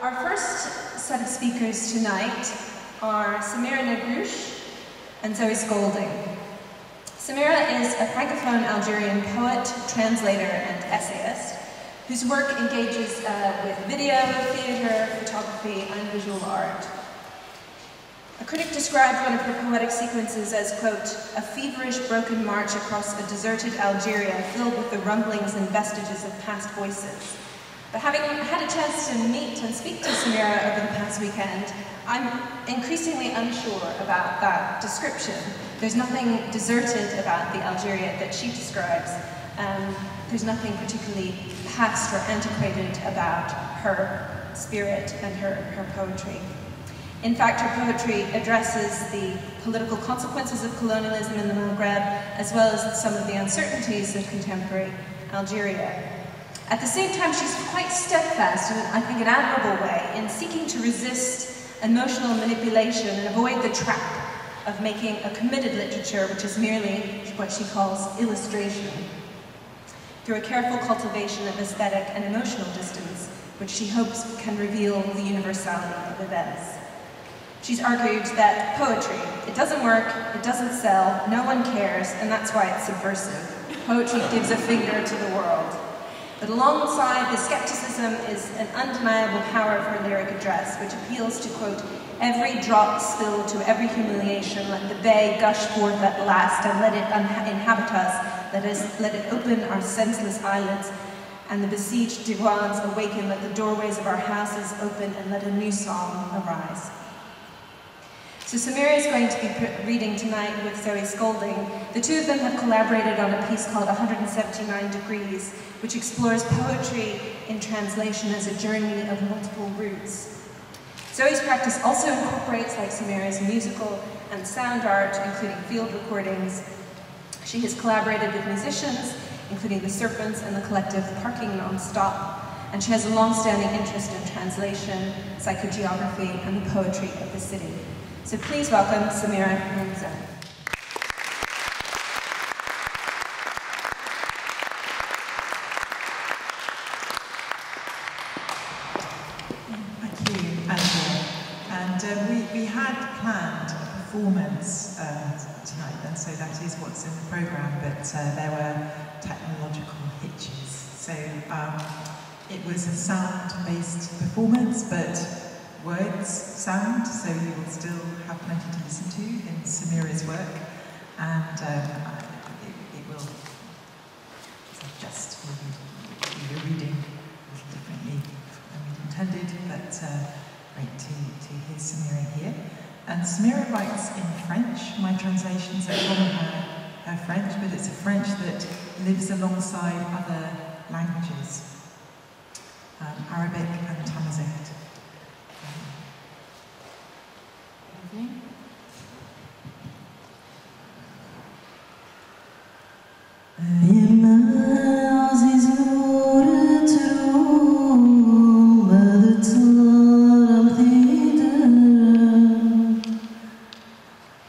Our first set of speakers tonight are Samira Negrouche and Zoe Scolding. Samira is a francophone Algerian poet, translator, and essayist whose work engages uh, with video, theatre, photography, and visual art. A critic described one of her poetic sequences as, quote, a feverish broken march across a deserted Algeria filled with the rumblings and vestiges of past voices. But having had a chance to meet and speak to Samira over the past weekend, I'm increasingly unsure about that description. There's nothing deserted about the Algeria that she describes. Um, there's nothing particularly past or antiquated about her spirit and her, her poetry. In fact, her poetry addresses the political consequences of colonialism in the Maghreb, as well as some of the uncertainties of contemporary Algeria. At the same time, she's quite steadfast, in, I think, an admirable way, in seeking to resist emotional manipulation and avoid the trap of making a committed literature, which is merely what she calls illustration, through a careful cultivation of aesthetic and emotional distance, which she hopes can reveal the universality of events. She's argued that poetry, it doesn't work, it doesn't sell, no one cares, and that's why it's subversive. Poetry gives a finger to the world. But alongside the skepticism is an undeniable power of her lyric address, which appeals to, quote, every drop spilled to every humiliation, let the bay gush forth at last, and let it inhabit us, let, us, let it open our senseless eyelids, and the besieged divans awaken, let the doorways of our houses open, and let a new song arise. So Samira is going to be reading tonight with Zoe Scolding. The two of them have collaborated on a piece called 179 Degrees, which explores poetry in translation as a journey of multiple routes. Zoe's practice also incorporates, like Samira's, musical and sound art, including field recordings. She has collaborated with musicians, including the Serpents and the collective Parking Nonstop, and she has a long-standing interest in translation, psychogeography, and the poetry of the city. So please welcome Samira Hamza. Thank you, Angela. And uh, we, we had planned a performance uh, tonight, and so that is what's in the programme, but uh, there were technological hitches. So um, it was a sound-based performance, but words sound, so you will still have plenty to listen to in Samira's work, and um, it, it, will you, your reading a little differently than we'd intended, but uh, great to, to hear Samira here. And Samira writes in French. My translations are from her, her French, but it's a French that lives alongside other languages, um, Arabic and Tamazight.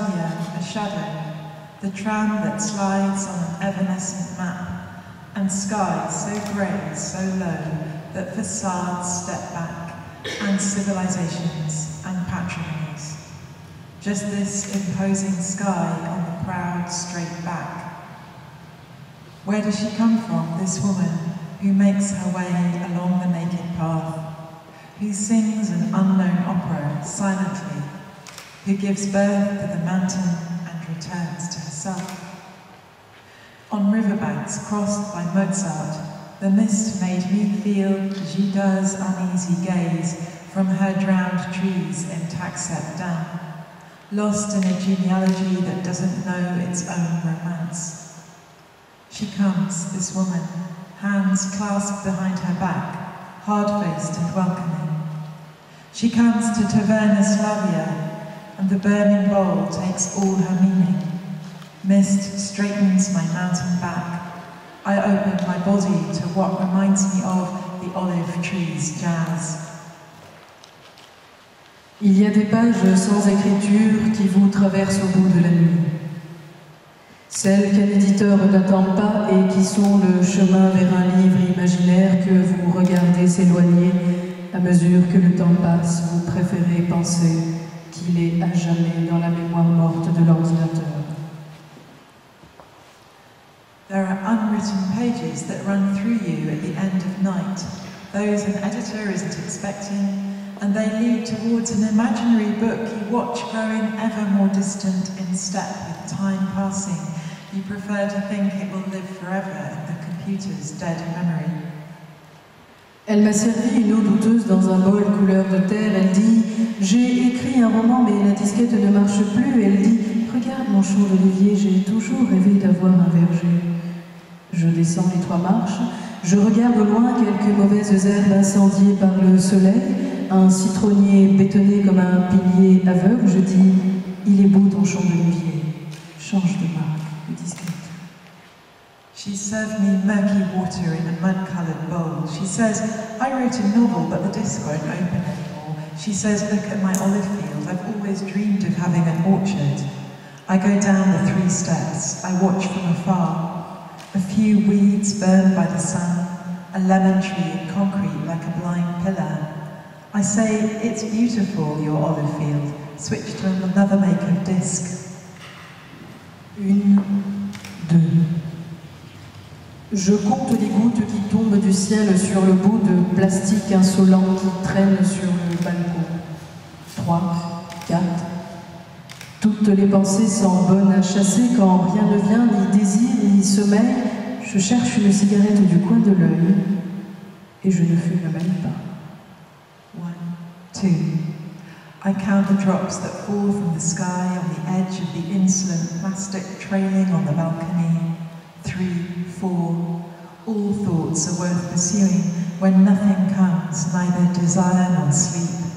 A shadow, the tram that slides on an evanescent map, and skies so grey, so low, that facades step back, and civilizations and patrimonies. Just this imposing sky on the proud straight back. Where does she come from, this woman, who makes her way along the naked path, who sings an unknown opera silently who gives birth to the mountain and returns to herself. On riverbanks crossed by Mozart, the mist made me feel Gida's uneasy gaze from her drowned trees in Taxet Dam, lost in a genealogy that doesn't know its own romance. She comes, this woman, hands clasped behind her back, hard-faced and welcoming. She comes to Taverna Slavia, and the burning bowl takes all her meaning. Mist straightens my mountain back. I open my body to what reminds me of the olive tree's jazz. Il y a des pages sans écriture qui vous traversent au bout de la nuit. Celles qu'un éditeur n'attend pas et qui sont le chemin vers un livre imaginaire que vous regardez s'éloigner à mesure que le temps passe, vous préférez penser qu'il est à jamais dans la mémoire morte de l'ordinateur. There are unwritten pages that run through you at the end of night, those an editor isn't expecting, and they lead towards an imaginary book you watch growing ever more distant in step with time passing. You prefer to think it will live forever in the computer's dead memory. Elle m'a servi une eau douteuse dans un bol couleur de terre. Elle dit J'ai écrit un roman, mais la disquette ne marche plus. Elle dit Regarde mon champ d'olivier, j'ai toujours rêvé d'avoir un verger. Je descends les trois marches. Je regarde au loin quelques mauvaises herbes incendiées par le soleil un citronnier bétonné comme un pilier aveugle, je dis Il est beau ton champ d'olivier. Change de discrète. She served me murky water in a mud-coloured bowl. She says, I wrote a novel, but the disc won't open anymore. She says, look at my olive field. I've always dreamed of having an orchard. I go down the three steps. I watch from afar. A few weeds burned by the sun. A lemon tree in concrete like a blind pillar. I say, it's beautiful, your olive field. Switch to another make of disc. Une, deux. Je compte les gouttes qui tombent du ciel sur le bout de plastique insolent qui traîne sur le balcon. Trois, quatre. Toutes les pensées sont bonnes à chasser quand rien ne vient, ni désir, ni sommeil. Je cherche une cigarette du coin de l'œil et je ne fume même pas. Two, I count the drops that fall from the sky on the edge of the insolent plastic trailing on the balcony. Three, four, all thoughts are worth pursuing when nothing comes, neither desire nor sleep.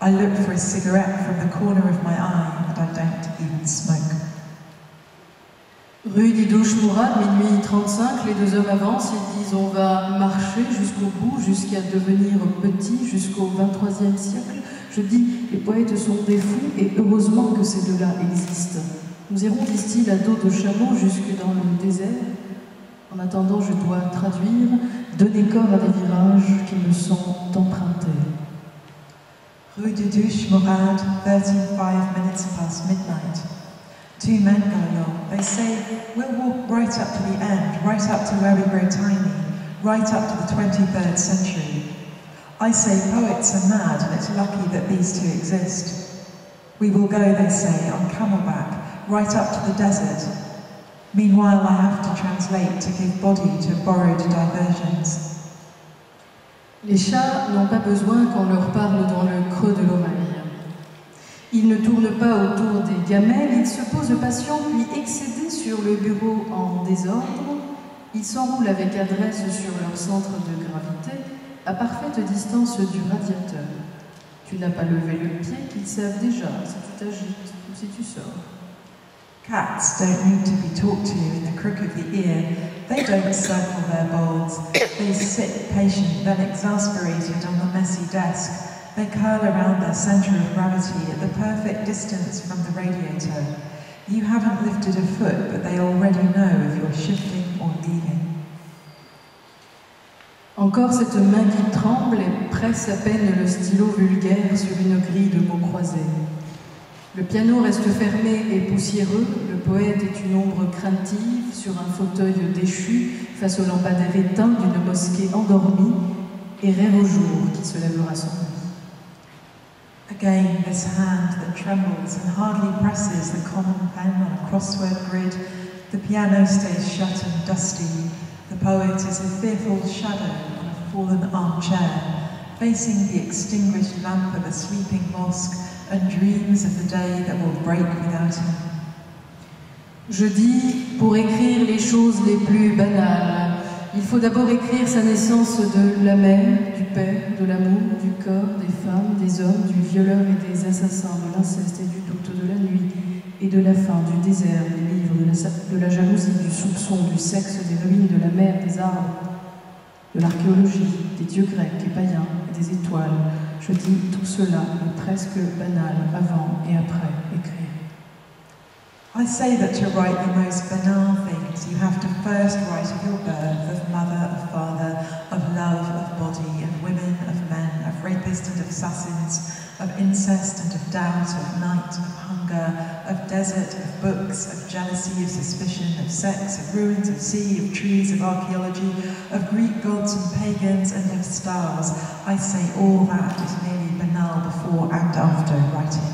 I look for a cigarette from the corner of my eye, and I don't even smoke. Rue Didouche Mourad, minuit 35, les deux hommes avancent, ils disent on va marcher jusqu'au bout, jusqu'à devenir petit, jusqu'au 23e siècle. Je dis, les poètes sont des fous et heureusement que ces deux-là existent. Nous irons, disent-ils, à dos de chameau jusque dans le désert. En attendant, je dois traduire, donner corps à des virages qui me sont empruntés. Rue Didouche Mourad, 35 minutes past midnight. Two men go along. They say, we'll walk right up to the end, right up to where we grow tiny, right up to the 23rd century. I say poets are mad and it's lucky that these two exist. We will go, they say, on camelback, right up to the desert. Meanwhile, I have to translate to give body to borrowed diversions. Les chats n'ont pas besoin qu'on leur parle dans le creux de l'oreille. Ils ne tournent pas autour des gamelles, ils se posent patient, puis excédés sur le bureau en désordre, ils s'enroulent avec adresse sur leur centre de gravité, à parfaite distance du radiateur. Tu n'as pas levé le pied qu'ils savent déjà si tu t'agites ou si tu sors. Cats don't need to be talked to in the crook of the ear. They don't circle their bowls. They sit patient, then exasperated on the messy desk, They curl around their centre of gravity at the perfect distance from the radiator. You haven't lifted a foot, but they already know if you're shifting or leaving. Encore cette main qui tremble et presse à peine le stylo vulgaire sur une grille de mots croisés. Le piano reste fermé et poussiéreux, le poète est une ombre craintive sur un fauteuil déchu face au lampadaire éteint d'une mosquée endormie et rêve au jour qui se lèvera sans lui. Again, this hand that trembles and hardly presses the common pen on a crossword grid. The piano stays shut and dusty. The poet is a fearful shadow on a fallen armchair, facing the extinguished lamp of a sleeping mosque Je dis, pour écrire les choses les plus banales, il faut d'abord écrire sa naissance de la mère, du père, de l'amour, du corps, des femmes, des hommes, du violeur et des assassins, de l'inceste et du doute, de la nuit et de la faim, du désert, des livres, de la, de la jalousie, du soupçon, du sexe, des ruines, de la mer, des arbres, de l'archéologie, des dieux grecs et païens et des étoiles. Je dis tout cela est presque banal avant et après écrire. I say that to write the most banal things, you have to first write of your birth, of mother, of father, of love, of body, of women, of men, rapists and of assassins, of incest and of doubt, of night, of hunger, of desert, of books, of jealousy, of suspicion, of sex, of ruins, of sea, of trees, of archaeology, of Greek gods and pagans, and of stars. I say all that is merely banal before and after writing.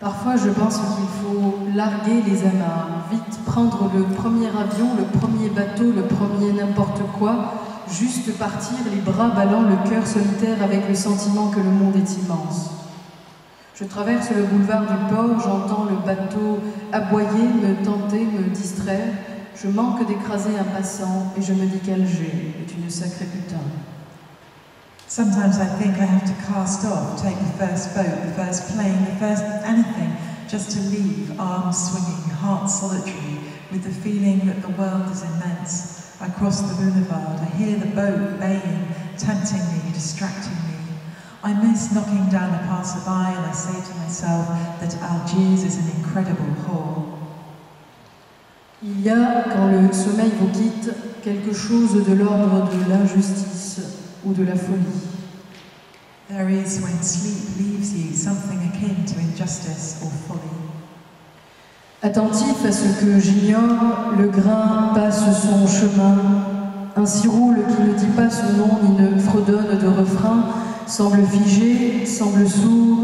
Parfois, je pense qu'il faut larguer les amarres, vite prendre le premier avion, le premier bateau, le premier n'importe quoi, juste partir, les bras ballant, le cœur solitaire avec le sentiment que le monde est immense. Je traverse le boulevard du port, j'entends le bateau aboyer, me tenter, me distraire. Je manque d'écraser un passant et je me dis qu'Alger est une sacrée putain. Sometimes I think I have to cast off, take the first boat, the first plane, the first anything, just to leave, arms swinging, heart solitary, with the feeling that the world is immense. I cross the boulevard, I hear the boat baying, tempting me, distracting me. I miss knocking down a passerby and I say to myself that Algiers is an incredible whore. Il y a, quand le sommeil vous quitte, quelque chose de l'ordre de l'injustice ou de la folie. There is, when sleep leaves you, something akin to injustice or folly. Attentif à ce que j'ignore, le grain passe son chemin. Ainsi roule qui ne dit pas son nom ni ne fredonne de refrain, semble figé, semble sourd.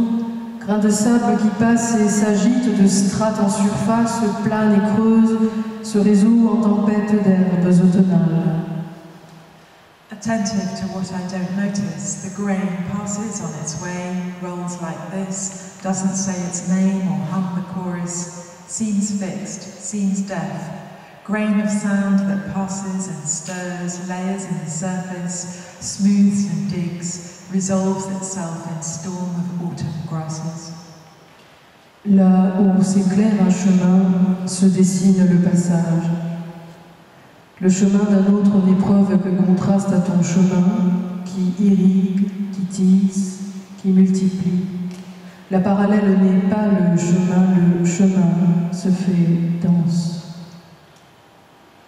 Grain de sable qui passe et s'agite de strates en surface, plane et creuse, se résout en tempête d'herbes automnales. Attentive to what I don't notice, the grain passes on its way, rolls like this, doesn't say its name or hum the chorus, seems fixed, seems deaf. Grain of sound that passes and stirs, layers in the surface, smooths and digs, resolves itself in storm of autumn grasses. Là où s'éclaire un chemin, se dessine le passage. Le chemin d'un autre n'est preuve que contraste à ton chemin, qui irrigue, qui tisse, qui multiplie. La parallèle n'est pas le chemin, le chemin se fait dense.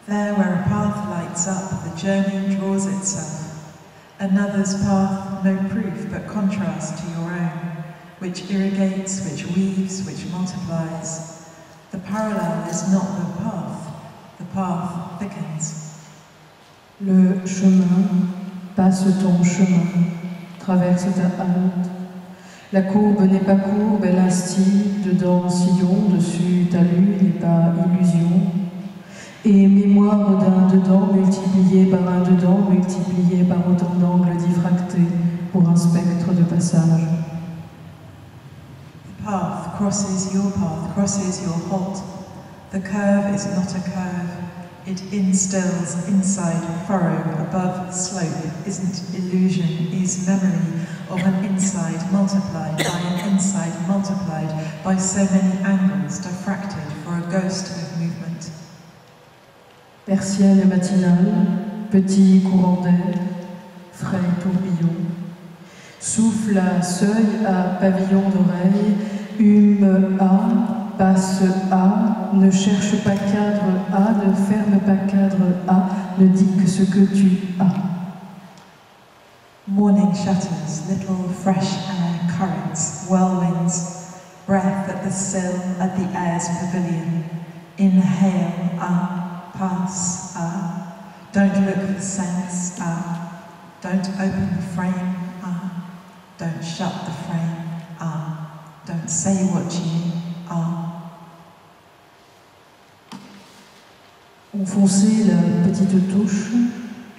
There where a path lights up, the journey draws itself. Another's path, no proof, but contrast to your own, which irrigates, which weaves, which multiplies. The parallel is not the path, the path thickens. Le chemin passe ton chemin, traverse ta halte. La courbe n'est pas courbe, elle instille, dedans sillon, dessus talus n'est pas illusion. Et mémoire d'un dedans multiplié par un dedans multiplié par autant d'angles diffractés pour un spectre de passage. The path crosses your path, crosses your halt. The curve is not a curve. It instills inside furrow above slope, isn't illusion, is memory of an inside multiplied by an inside multiplied by so many angles diffracted for a ghost of movement. Persienne matinale, petit courant d'air, frais tourbillon. Souffle à seuil à pavillon d'oreille, hume à, passe à, ne cherche pas cadre à, ne ferme pas cadre à, ne dis que ce que tu as. Morning shutters, little fresh air currents, whirlwinds, breath at the sill, at the air's pavilion. Inhale, ah, pass, ah. Don't look for the sense, ah. Don't open the frame, ah. Don't shut the frame. Ah. Don't say what you are. On fonçait la petite touche,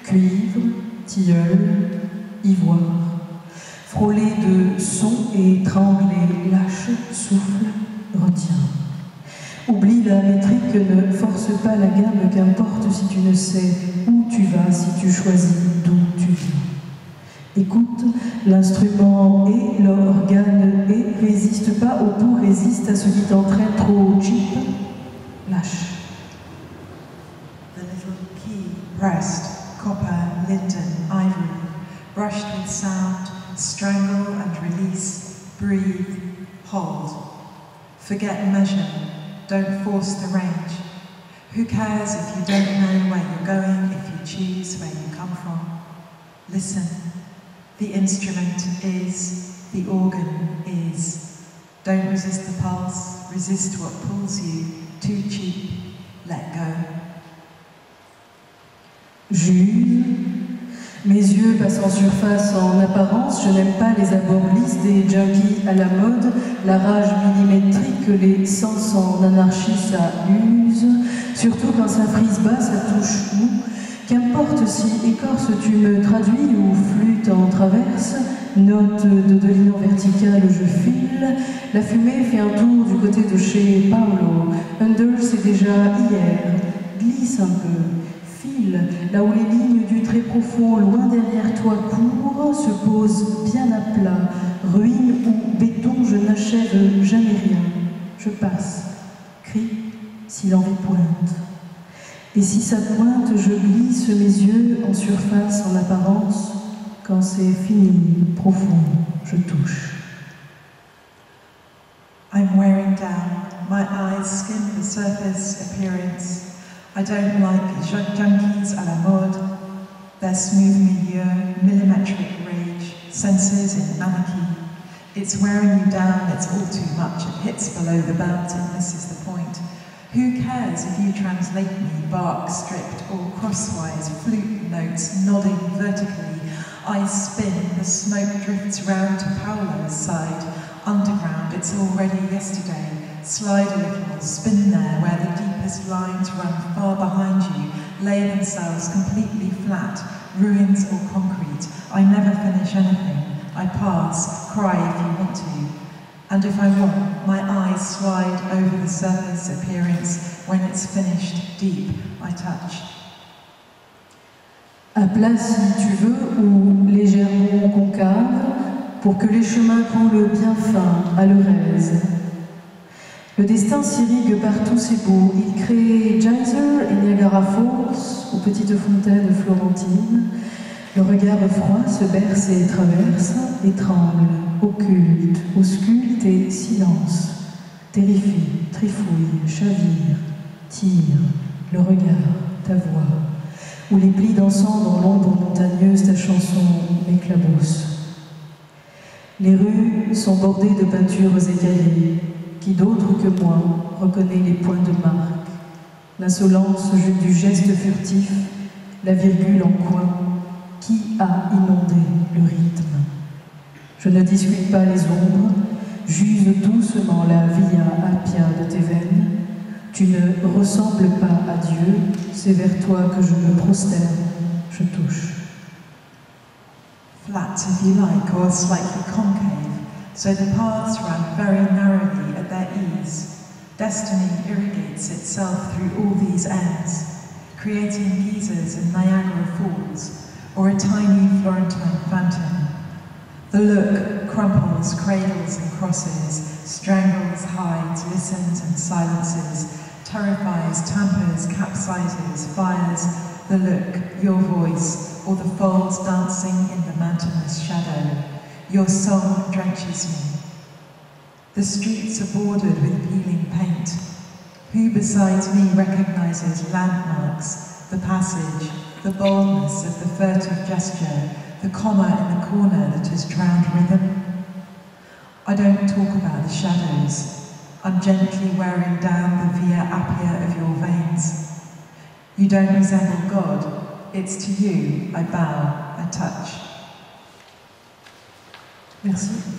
cuivre, tilleul, ivoire. Frôlé de son et tremblé, lâche, souffle, retiens. Oublie la métrique, ne force pas la gamme, qu'importe si tu ne sais où tu vas, si tu choisis d'où tu viens. Écoute l'instrument et l'organe et résiste pas au pouls, résiste à ce qui t'entraîne trop cheap. Lâche. The little key brushed with sound, strangle and release, breathe, hold. Forget measure, don't force the range. Who cares if you don't know where you're going, if you choose where you come from? Listen, the instrument is, the organ is. Don't resist the pulse, resist what pulls you. Too cheap, let go. Juge. Mes yeux passent en surface en apparence, je n'aime pas les abords lisses des junkies à la mode, la rage millimétrique, les sens en anarchie, surtout quand ça frise bas, ça touche mou. Qu'importe si écorce tu me traduis ou flûte en traverse, note de dominant vertical je file, la fumée fait un tour du côté de chez Paolo, Under c'est déjà hier, glisse un peu, là où les lignes du très profond, loin derrière toi courent, se posent bien à plat, ruine ou béton, je n'achève jamais rien, je passe, crie, si l'envie pointe. Et si ça pointe, je glisse mes yeux en surface, en apparence, quand c'est fini, profond, je touche. I'm wearing down, my eyes skim the surface appearance. I don't like jun- junkies à la mode, their smooth milieu, millimetric rage, senses in anarchy. It's wearing you down, it's all too much, it hits below the belt and misses the point. Who cares if you translate me bark stripped or crosswise, flute notes nodding vertically? I spin, the smoke drifts round to Paolo's side. Underground, it's already yesterday. Slide a little, spin there where the deepest lines run far behind you, lay themselves completely flat, ruins or concrete. I never finish anything. I pass, cry if you want to. And if I want, my eyes slide over the surface appearance. When it's finished, deep, I touch. À plat si tu veux, ou légèrement concave, pour que les chemins coulent bien fin à l'Eurèse. Le destin s'irrigue par tous ses beaux. Il crée Geyser et Niagara Falls, aux petites fontaines florentines. Le regard froid se berce et traverse, tremble, occulte, ausculte et silence. Terrifie, trifouille, chavire, tire, le regard, ta voix, ou les plis dansant dans l'ombre montagneuse, ta chanson m'éclabousse. Les rues sont bordées de peintures écaillées, qui d'autre que moi reconnaît les points de marque, l'insolence du geste furtif, la virgule en coin, qui a inondé le rythme. Je ne discute pas les ombres, j'use doucement la via appia de tes veines. Tu ne ressembles pas à Dieu, c'est vers toi que je me prosterne, je touche. Flat if you like, or slightly concave, so the paths run very narrowly their ease. Destiny irrigates itself through all these ends, creating geysers and Niagara Falls, or a tiny Florentine fountain. The look crumples, cradles and crosses, strangles, hides, listens and silences, terrifies, tampers, capsizes, fires, the look, your voice, or the folds dancing in the mountainous shadow. Your song drenches me. The streets are bordered with peeling paint. Who besides me recognizes landmarks, the passage, the boldness of the furtive gesture, the comma in the corner that has drowned rhythm? I don't talk about the shadows. I'm gently wearing down the via appia of your veins. You don't resemble God. It's to you I bow, I touch. Merci.